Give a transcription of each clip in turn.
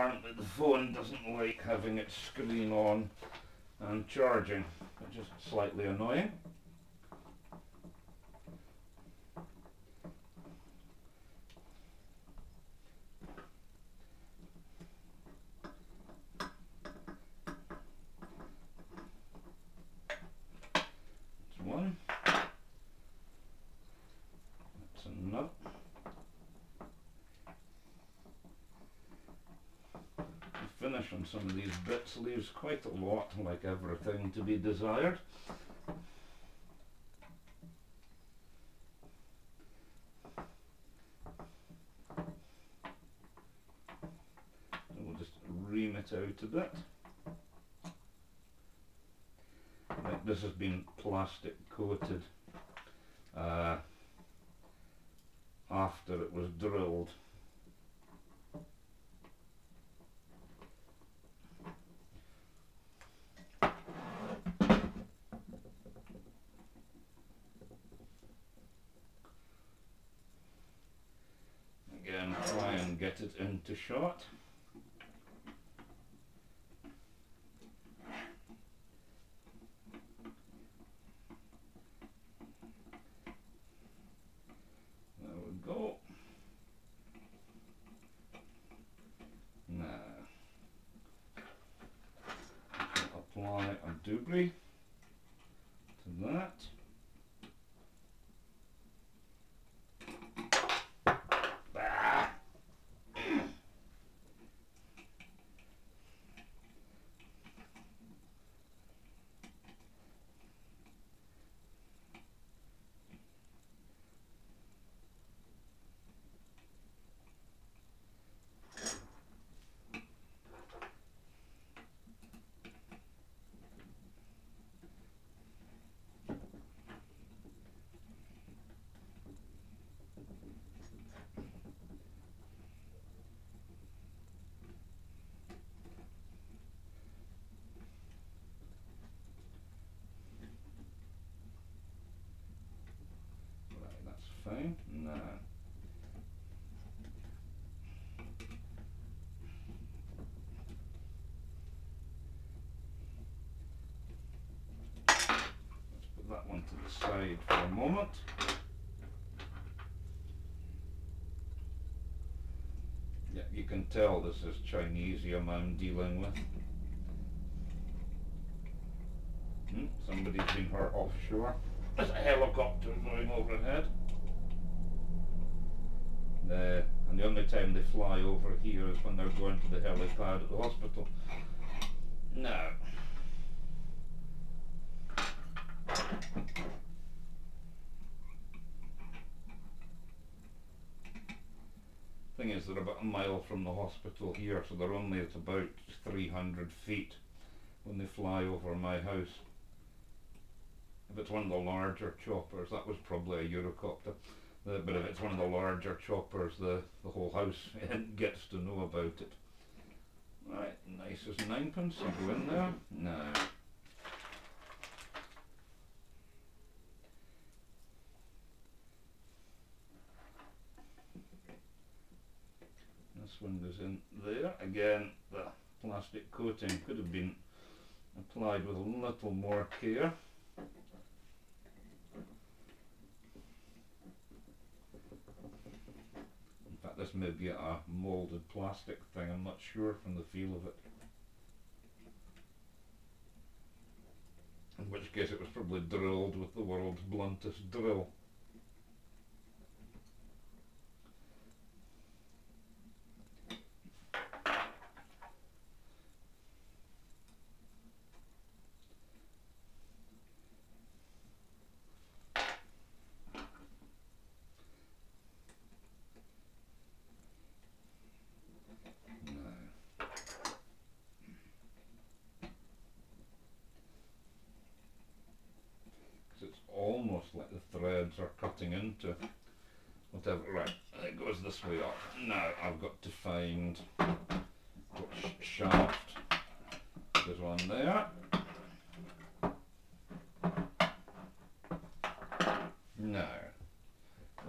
apparently the phone doesn't like having its screen on and charging, which is slightly annoying. That's one. That's another. The finish on some of these bits leaves quite a lot, like everything, to be desired. We'll just ream it out a bit. This has been plastic coated uh, after it was drilled. Again, try and get it into shot. There we go. Now, apply a doobly to that. Ah. Fine. Now, let's put that one to the side for a moment. Yeah, you can tell this is Chinesium I'm dealing with. Hmm, somebody's been hurt offshore. There's a helicopter going overhead. Uh, and the only time they fly over here is when they're going to the helipad at the hospital. No. Thing is, they're about a mile from the hospital here, so they're only at about 300 feet when they fly over my house. If it's one of the larger choppers, that was probably a Eurocopter. Uh, but if it's one of the larger choppers, the, the whole house gets to know about it. Right, nice as ninepence. You go in there. No. This one goes in there. Again, the plastic coating could have been applied with a little more care. In fact, this may be a moulded plastic thing, I'm not sure from the feel of it. In which case it was probably drilled with the world's bluntest drill. No. Because it's almost like the into whatever. Right, it goes this way up. Now I've got to find which shaft. There's one there. Now,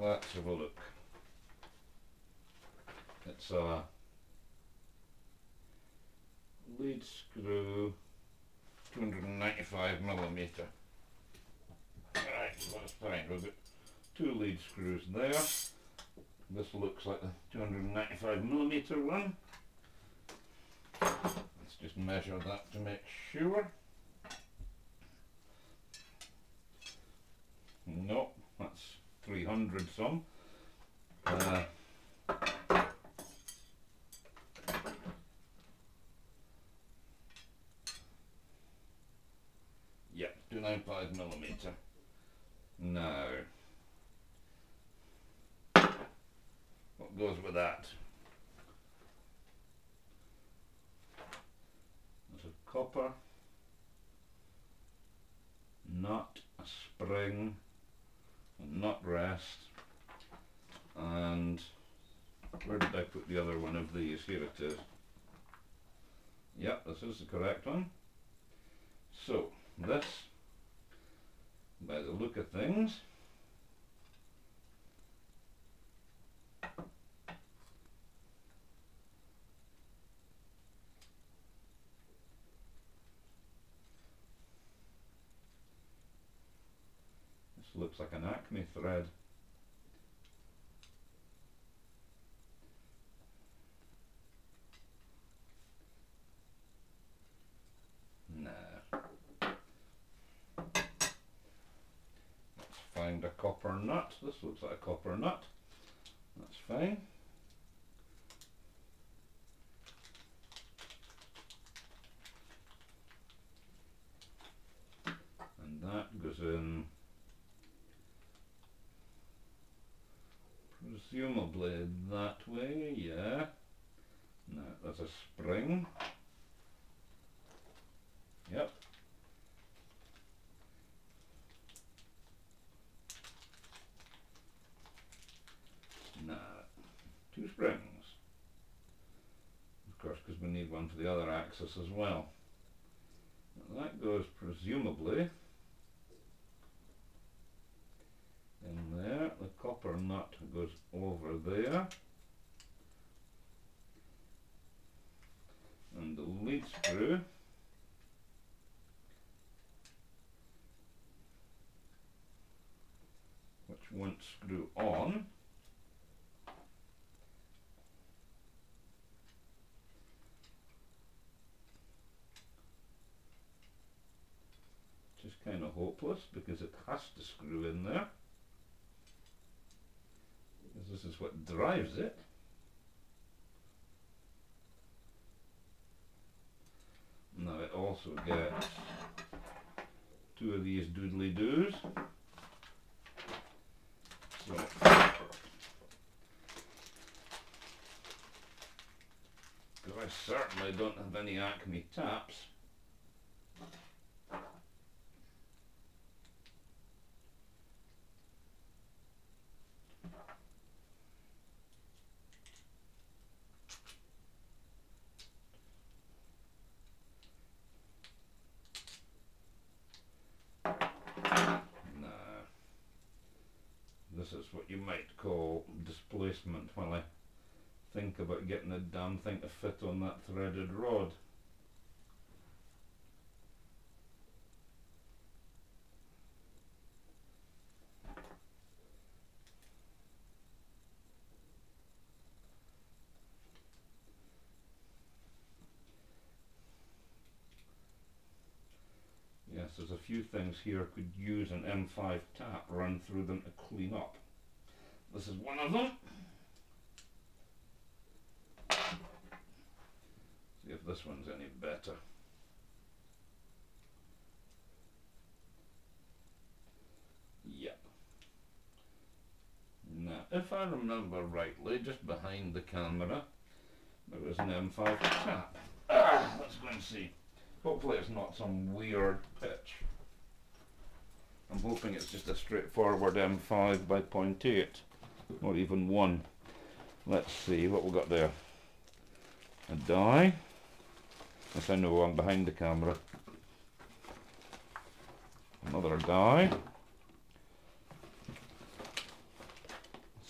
let's have a look. It's a lead screw 295 millimeter. Right, that's fine. We've got two lead screws there. This looks like the 295 millimeter one. Let's just measure that to make sure. No, that's 300 some. Uh, yep, 295 millimeter. Now, goes with that? There's a copper nut, a spring, a nut rest, and where did I put the other one of these? Here it is. Yep, this is the correct one. So, this, by the look of things, looks like an acme thread. Nah. Let's find a copper nut. This looks like a copper nut. That's fine. And that goes in presumably that way, yeah. Now that's a spring. Yep, two springs. Of course, because we need one for the other axis as well. Now that goes presumably in there. The copper nut goes over there. And the lead screw which won't screw on just kind of hopeless because it has to screw in there. This is what drives it. Now it also gets two of these doodly doos. So I certainly don't have any Acme taps. this is what you might call displacement while I think about getting the damn thing to fit on that threaded rod. Yes, there's a few things here could use an M5 tap run through them to clean up. This is one of them. See if this one's any better. Yep. Now, if I remember rightly, just behind the camera, there was an M5 tap. Ah, let's go and see. Hopefully it's not some weird pitch. I'm hoping it's just a straightforward M5 by 0.8 not even one. Let's see what we got there. A die. Yes, I know I'm behind the camera. Another die.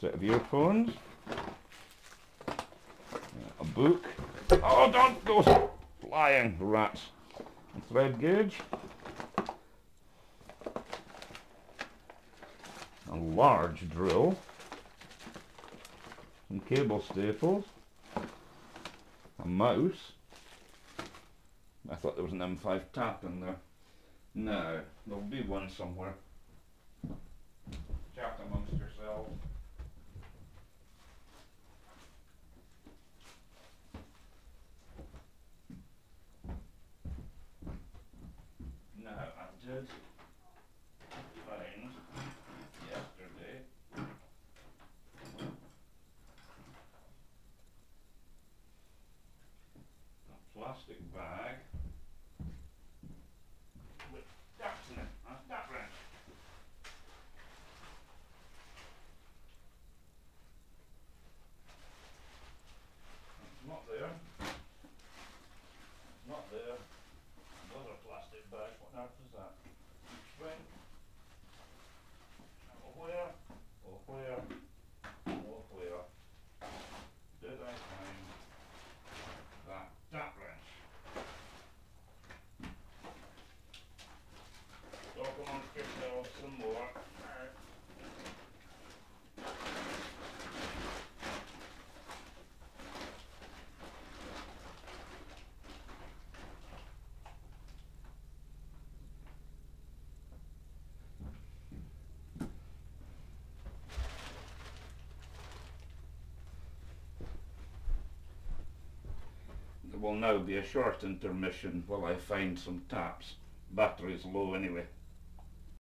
Set of earphones. A book. Oh, don't go flying rats. A thread gauge. A large drill. Some cable staples. A mouse. I thought there was an M5 tap in there. No, there'll be one somewhere. Chat amongst yourselves. No, I did find yesterday a plastic bag with ducks in it. That's duck wrench. It's not there. It's not there. Another plastic bag. What on earth is that? Swing. Oh where? Oh where? Oh where? Did I find that duck wrench? Talk amongst yourselves some more. Alright. There will now be a short intermission while I find some taps. Battery's low anyway.